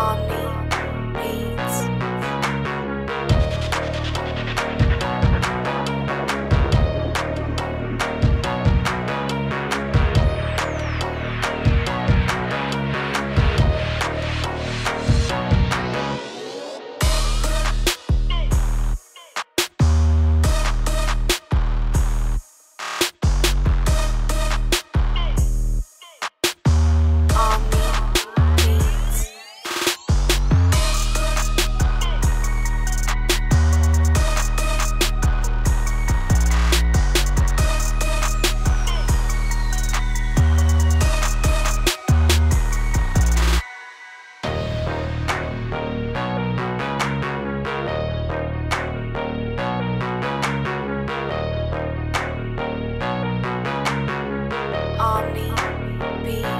on Army, be.